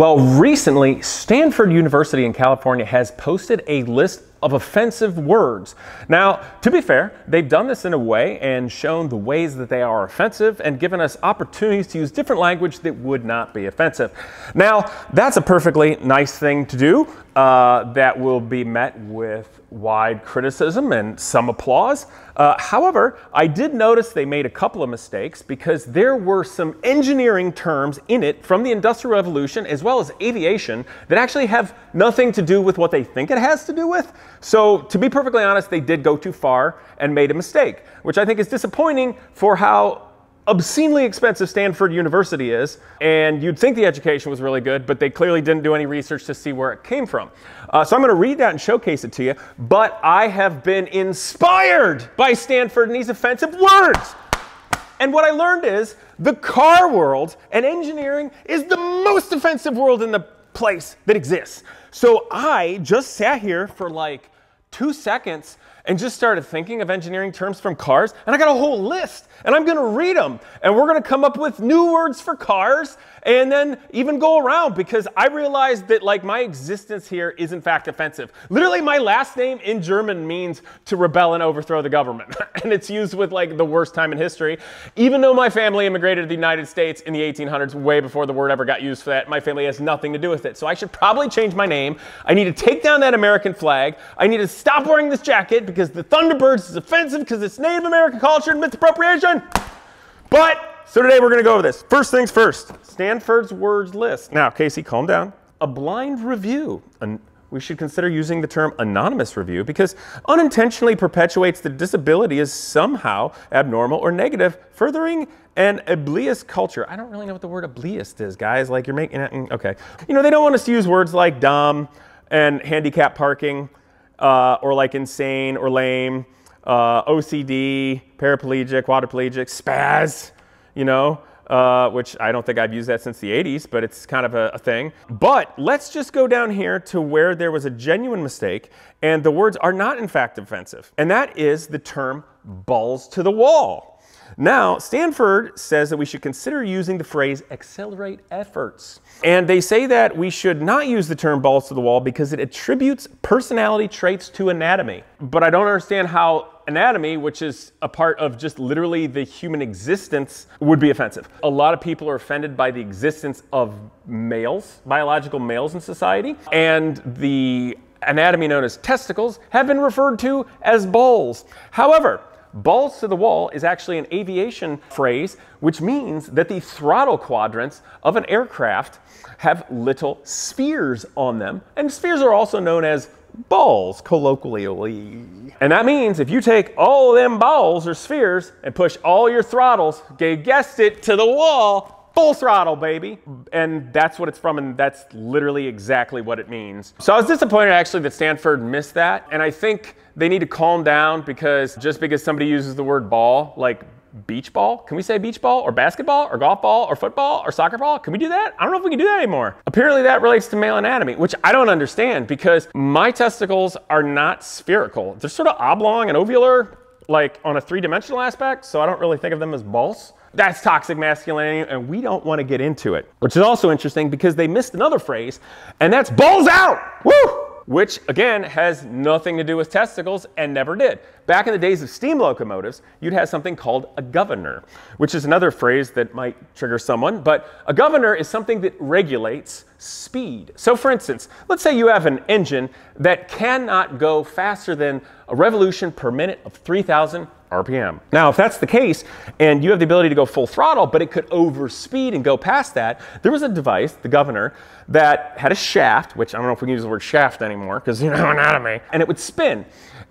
Well, recently, Stanford University in California has posted a list of offensive words. Now, to be fair, they've done this in a way and shown the ways that they are offensive and given us opportunities to use different language that would not be offensive. Now, that's a perfectly nice thing to do uh, that will be met with wide criticism and some applause. Uh, however, I did notice they made a couple of mistakes because there were some engineering terms in it from the Industrial Revolution as well as aviation that actually have nothing to do with what they think it has to do with. So, to be perfectly honest, they did go too far and made a mistake, which I think is disappointing for how obscenely expensive Stanford University is, and you'd think the education was really good, but they clearly didn't do any research to see where it came from. Uh, so I'm going to read that and showcase it to you, but I have been inspired by Stanford and these offensive words. And what I learned is the car world and engineering is the most offensive world in the place that exists. So I just sat here for like two seconds and just started thinking of engineering terms from cars, and I got a whole list, and I'm gonna read them, and we're gonna come up with new words for cars, and then even go around because I realized that like my existence here is in fact offensive. Literally, my last name in German means to rebel and overthrow the government, and it's used with like the worst time in history. Even though my family immigrated to the United States in the 1800s, way before the word ever got used for that, my family has nothing to do with it. So I should probably change my name. I need to take down that American flag. I need to stop wearing this jacket because the Thunderbirds is offensive because it's Native American culture and myth appropriation. But so today we're going to go over this. First things first, Stanford's words list. Now, Casey, calm down. A blind review. An we should consider using the term anonymous review because unintentionally perpetuates the disability as somehow abnormal or negative, furthering an ableist culture. I don't really know what the word ableist is, guys. Like you're making it, mm, okay. You know, they don't want us to use words like dumb and handicap parking uh, or like insane or lame, uh, OCD, paraplegic, quadriplegic, spaz you know, uh, which I don't think I've used that since the 80s, but it's kind of a, a, thing. But let's just go down here to where there was a genuine mistake, and the words are not in fact offensive. And that is the term balls to the wall. Now, Stanford says that we should consider using the phrase accelerate efforts. And they say that we should not use the term balls to the wall because it attributes personality traits to anatomy. But I don't understand how anatomy, which is a part of just literally the human existence, would be offensive. A lot of people are offended by the existence of males, biological males in society, and the anatomy known as testicles have been referred to as balls. However, balls to the wall is actually an aviation phrase, which means that the throttle quadrants of an aircraft have little spheres on them. And spheres are also known as balls, colloquially. And that means if you take all them balls or spheres and push all your throttles, you guessed it, to the wall, full throttle, baby. And that's what it's from, and that's literally exactly what it means. So I was disappointed actually that Stanford missed that, and I think they need to calm down because just because somebody uses the word ball, like beach ball? Can we say beach ball or basketball or golf ball or football or soccer ball? Can we do that? I don't know if we can do that anymore. Apparently that relates to male anatomy, which I don't understand because my testicles are not spherical. They're sort of oblong and ovular, like on a three-dimensional aspect, so I don't really think of them as balls. That's toxic masculinity, and we don't want to get into it. Which is also interesting because they missed another phrase, and that's balls out! Woo! Which, again, has nothing to do with testicles and never did. Back in the days of steam locomotives, you'd have something called a governor, which is another phrase that might trigger someone, but a governor is something that regulates speed. So, for instance, let's say you have an engine that cannot go faster than a revolution per minute of 3,000 RPM. Now, if that's the case, and you have the ability to go full throttle, but it could overspeed and go past that, there was a device, the governor, that had a shaft, which I don't know if we can use the word shaft anymore, because you know anatomy, and it would spin.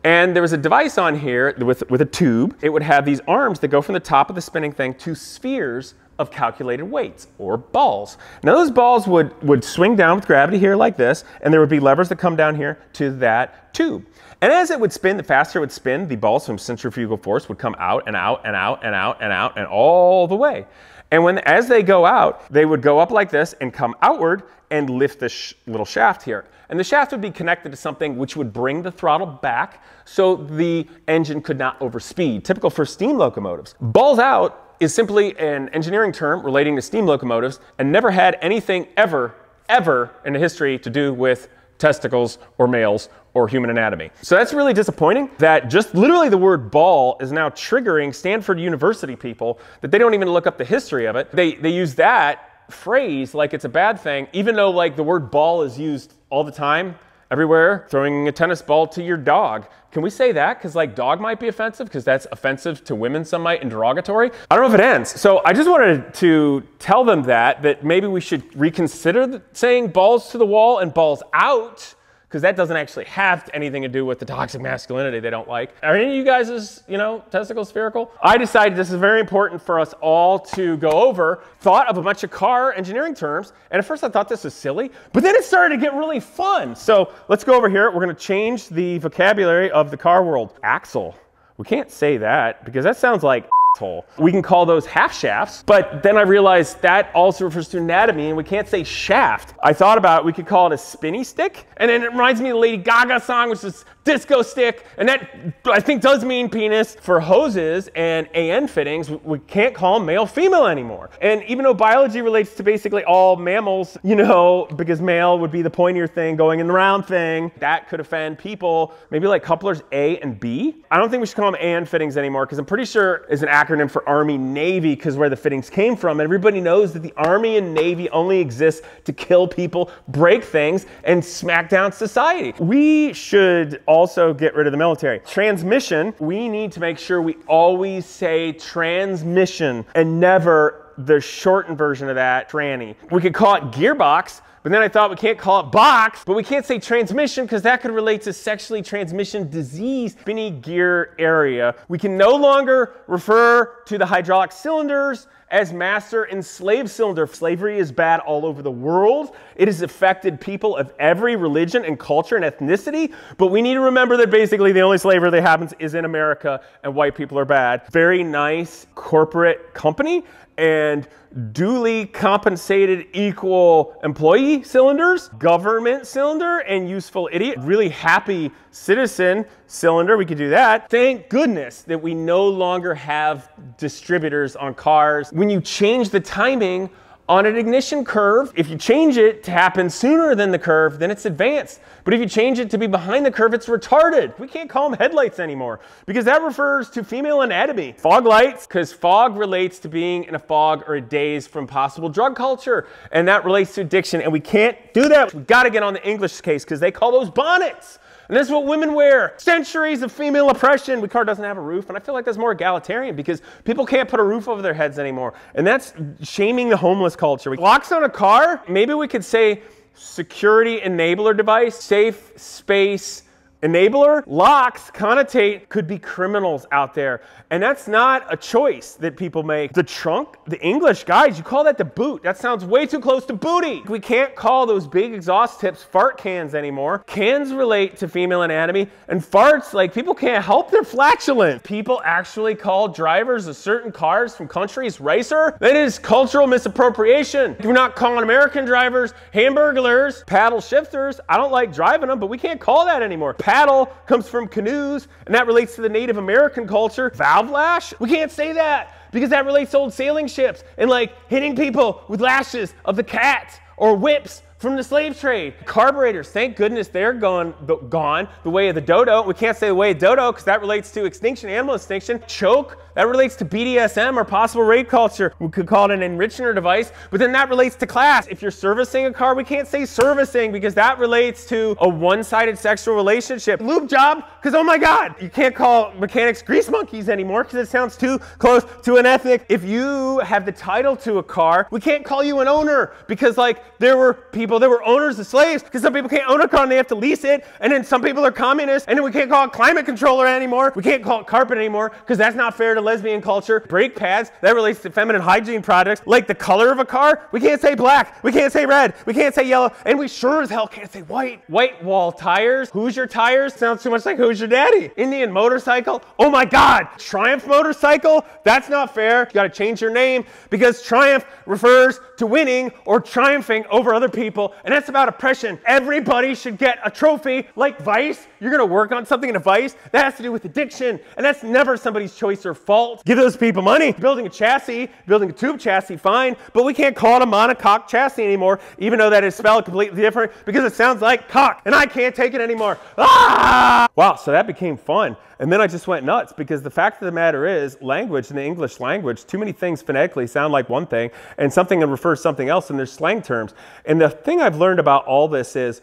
And there was a device on here with, with a tube. It would have these arms that go from the top of the spinning thing to spheres of calculated weights, or balls. Now those balls would, would swing down with gravity here like this, and there would be levers that come down here to that tube. And as it would spin, the faster it would spin, the balls from centrifugal force would come out and out and out and out and out and all the way. And when as they go out, they would go up like this and come outward and lift this sh little shaft here. And the shaft would be connected to something which would bring the throttle back so the engine could not overspeed, typical for steam locomotives. Balls out is simply an engineering term relating to steam locomotives and never had anything ever ever in the history to do with testicles or males or human anatomy. So that's really disappointing that just literally the word ball is now triggering Stanford University people that they don't even look up the history of it. They, they use that phrase like it's a bad thing, even though like the word ball is used all the time everywhere, throwing a tennis ball to your dog. Can we say that? Because like dog might be offensive because that's offensive to women, some might, and derogatory. I don't know if it ends. So I just wanted to tell them that, that maybe we should reconsider saying balls to the wall and balls out because that doesn't actually have anything to do with the toxic masculinity they don't like. Are any of you guys' you know, testicles spherical? I decided this is very important for us all to go over. Thought of a bunch of car engineering terms, and at first I thought this was silly, but then it started to get really fun. So let's go over here. We're gonna change the vocabulary of the car world. Axle. We can't say that because that sounds like asshole. We can call those half shafts, but then I realized that also refers to anatomy and we can't say shaft. I thought about it, we could call it a spinny stick. And then it reminds me of the Lady Gaga song, which is disco stick. And that I think does mean penis. For hoses and AN fittings, we can't call them male female anymore. And even though biology relates to basically all mammals, you know, because male would be the pointier thing going in the round thing, that could offend people. Maybe like couplers A and B. I don't think we should call them AN fittings anymore because I'm pretty sure is an acronym for Army Navy because where the fittings came from. Everybody knows that the Army and Navy only exist to kill people, break things, and smack down society. We should also get rid of the military. Transmission, we need to make sure we always say transmission and never the shortened version of that, tranny. We could call it gearbox, but then I thought we can't call it box, but we can't say transmission because that could relate to sexually transmission disease, spinny gear area. We can no longer refer to the hydraulic cylinders as master and slave cylinder. Slavery is bad all over the world. It has affected people of every religion and culture and ethnicity, but we need to remember that basically the only slavery that happens is in America and white people are bad. Very nice corporate company and duly compensated equal employee cylinders, government cylinder, and useful idiot. Really happy citizen cylinder, we could do that. Thank goodness that we no longer have distributors on cars. When you change the timing on an ignition curve, if you change it to happen sooner than the curve, then it's advanced. But if you change it to be behind the curve, it's retarded. We can't call them headlights anymore because that refers to female anatomy. Fog lights, because fog relates to being in a fog or a daze from possible drug culture. And that relates to addiction. And we can't do that. We gotta get on the English case because they call those bonnets. And this is what women wear. Centuries of female oppression. Car doesn't have a roof. And I feel like that's more egalitarian because people can't put a roof over their heads anymore. And that's shaming the homeless culture. We locks on a car, maybe we could say security enabler device, safe space, enabler locks connotate could be criminals out there. And that's not a choice that people make. The trunk the english guys you call that the boot. That sounds way too close to booty. We can't call those big exhaust tips fart cans anymore. Cans relate to female anatomy and farts like people can't help their flatulence. People actually call drivers of certain cars from countries racer that is cultural misappropriation. We're not calling american drivers hamburglers paddle shifters i don't like driving them but we can't call that anymore paddle comes from canoes, and that relates to the Native American culture. Valve lash? We can't say that because that relates to old sailing ships and like hitting people with lashes of the cat or whips from the slave trade. Carburetors, thank goodness they're gone, gone the way of the dodo. We can't say the way of dodo because that relates to extinction, animal extinction. Choke, that relates to BDSM or possible rape culture. We could call it an enricher device, but then that relates to class. If you're servicing a car, we can't say servicing because that relates to a one-sided sexual relationship. Lube job, because oh my God, you can't call mechanics grease monkeys anymore because it sounds too close to an ethnic. If you have the title to a car, we can't call you an owner because like there were people, there were owners of slaves because some people can't own a car and they have to lease it. And then some people are communists and then we can't call it climate controller anymore. We can't call it carpet anymore because that's not fair to lesbian culture. Brake pads, that relates to feminine hygiene products. Like the color of a car, we can't say black, we can't say red, we can't say yellow, and we sure as hell can't say white. White wall tires, Hoosier tires, sounds too much like who's your daddy. Indian motorcycle, oh my God. Triumph motorcycle, that's not fair. You gotta change your name because Triumph refers to winning or triumphing over other people, and that's about oppression. Everybody should get a trophy like Vice. You're gonna work on something in a Vice that has to do with addiction, and that's never somebody's choice or fault. Give those people money. Building a chassis, building a tube chassis, fine, but we can't call it a monocoque chassis anymore, even though that is spelled completely different because it sounds like cock, and I can't take it anymore. Ah! Wow, so that became fun. And then I just went nuts because the fact of the matter is, language in the English language, too many things phonetically sound like one thing and something something else, and there's slang terms. And the thing I've learned about all this is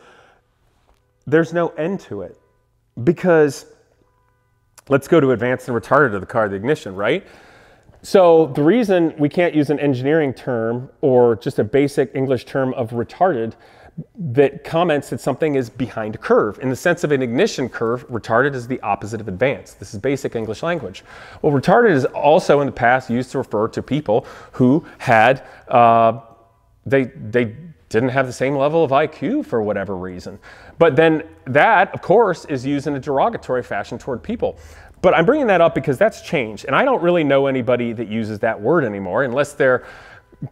there's no end to it because let's go to advanced and retarded of the car, the ignition, right? So the reason we can't use an engineering term or just a basic English term of retarded that comments that something is behind a curve. In the sense of an ignition curve, retarded is the opposite of advanced. This is basic English language. Well, retarded is also in the past used to refer to people who had, uh, they, they didn't have the same level of IQ for whatever reason. But then that, of course, is used in a derogatory fashion toward people. But I'm bringing that up because that's changed. And I don't really know anybody that uses that word anymore unless they're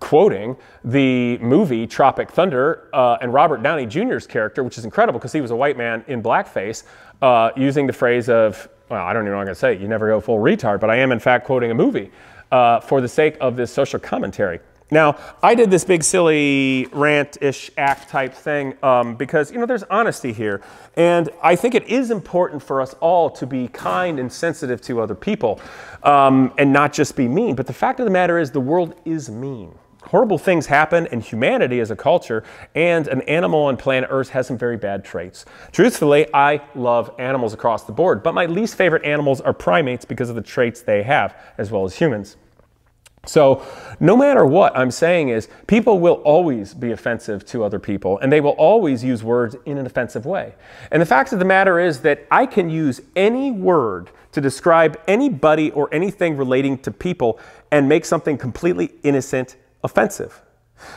quoting the movie Tropic Thunder uh, and Robert Downey Jr.'s character, which is incredible because he was a white man in blackface, uh, using the phrase of, well, I don't even know what I'm going to say, you never go full retard, but I am in fact quoting a movie uh, for the sake of this social commentary. Now, I did this big silly rant-ish act type thing um, because, you know, there's honesty here. And I think it is important for us all to be kind and sensitive to other people um, and not just be mean. But the fact of the matter is the world is mean. Horrible things happen, and humanity as a culture and an animal on planet Earth has some very bad traits. Truthfully, I love animals across the board, but my least favorite animals are primates because of the traits they have, as well as humans. So, no matter what I'm saying is, people will always be offensive to other people, and they will always use words in an offensive way. And the fact of the matter is that I can use any word to describe anybody or anything relating to people and make something completely innocent offensive.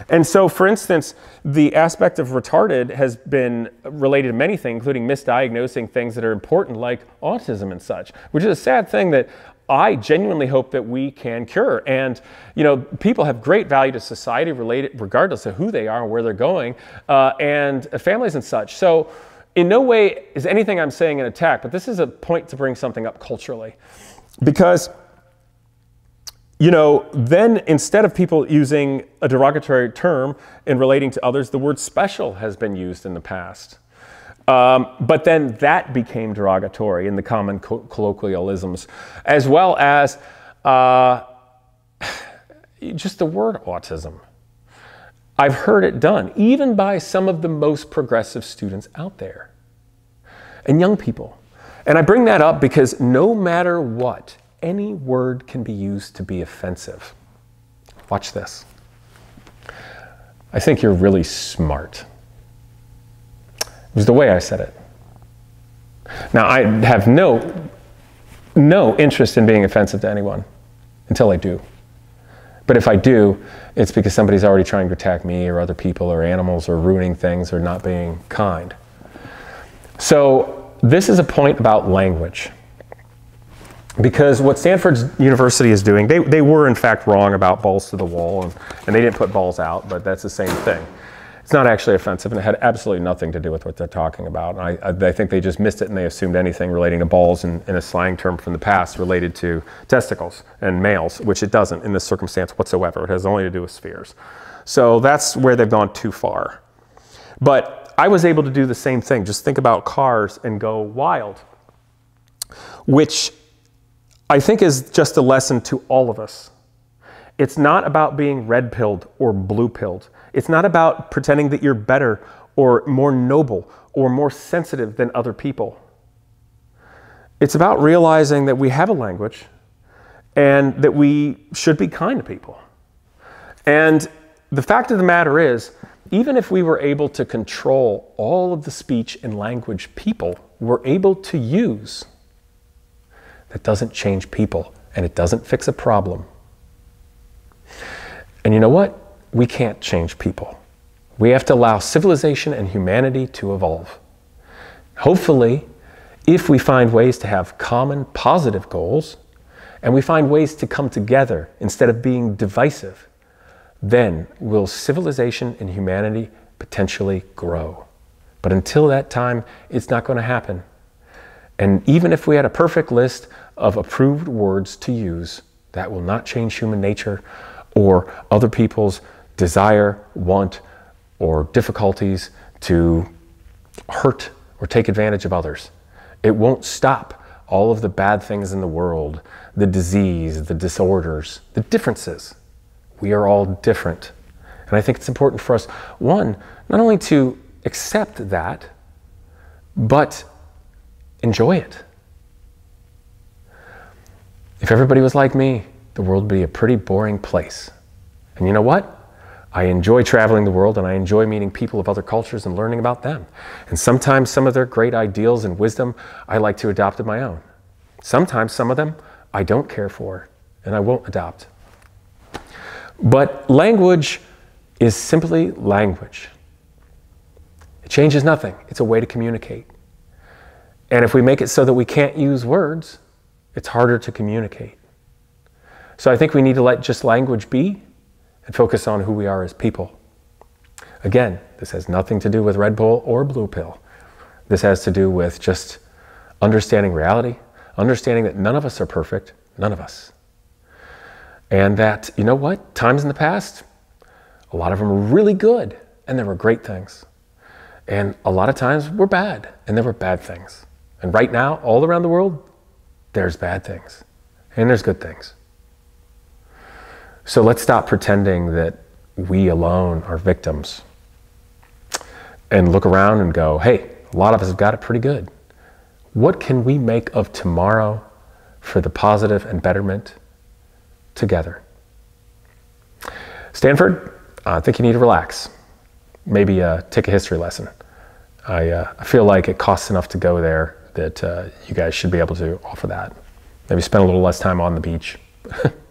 And so, for instance, the aspect of retarded has been related to many things, including misdiagnosing things that are important, like autism and such, which is a sad thing that I genuinely hope that we can cure. And, you know, people have great value to society related, regardless of who they are and where they're going, uh, and families and such. So, in no way is anything I'm saying an attack, but this is a point to bring something up culturally. Because, you know, then instead of people using a derogatory term in relating to others, the word special has been used in the past. Um, but then that became derogatory in the common co- colloquialisms, as well as uh, just the word autism. I've heard it done, even by some of the most progressive students out there and young people. And I bring that up because no matter what, any word can be used to be offensive. Watch this. I think you're really smart was the way I said it. Now, I have no, no interest in being offensive to anyone until I do. But if I do, it's because somebody's already trying to attack me or other people or animals or ruining things or not being kind. So, this is a point about language. Because what Stanford University is doing, they, they were in fact wrong about balls to the wall, and, and they didn't put balls out, but that's the same thing. It's not actually offensive, and it had absolutely nothing to do with what they're talking about. I, I, I, think they just missed it and they assumed anything relating to balls in, in, a slang term from the past related to testicles and males, which it doesn't in this circumstance whatsoever. It has only to do with spheres. So that's where they've gone too far. But I was able to do the same thing. Just think about cars and go wild, which I think is just a lesson to all of us. It's not about being red pilled or blue pilled. It's not about pretending that you're better or more noble or more sensitive than other people. It's about realizing that we have a language and that we should be kind to people. And the fact of the matter is, even if we were able to control all of the speech and language people were able to use, that doesn't change people and it doesn't fix a problem. And you know what? We can't change people. We have to allow civilization and humanity to evolve. Hopefully, if we find ways to have common positive goals and we find ways to come together instead of being divisive, then will civilization and humanity potentially grow. But until that time, it's not going to happen. And even if we had a perfect list of approved words to use, that will not change human nature or other people's desire, want, or difficulties to hurt or take advantage of others. It won't stop all of the bad things in the world, the disease, the disorders, the differences. We are all different. And I think it's important for us, one, not only to accept that, but enjoy it. If everybody was like me, the world would be a pretty boring place. And you know what? I enjoy traveling the world and I enjoy meeting people of other cultures and learning about them. And sometimes some of their great ideals and wisdom I like to adopt of my own. Sometimes some of them I don't care for and I won't adopt. But language is simply language. It changes nothing. It's a way to communicate. And if we make it so that we can't use words, it's harder to communicate. So I think we need to let just language be and focus on who we are as people. Again, this has nothing to do with red pill or blue pill. This has to do with just understanding reality, understanding that none of us are perfect, none of us. And that, you know what, times in the past, a lot of them were really good and there were great things. And a lot of times were bad and there were bad things. And right now, all around the world, there's bad things and there's good things. So let's stop pretending that we alone are victims and look around and go, hey, a lot of us have got it pretty good. What can we make of tomorrow for the positive and betterment together? Stanford, I think you need to relax. Maybe uh, take a history lesson. I, uh, I, feel like it costs enough to go there that uh, you guys should be able to offer that. Maybe spend a little less time on the beach.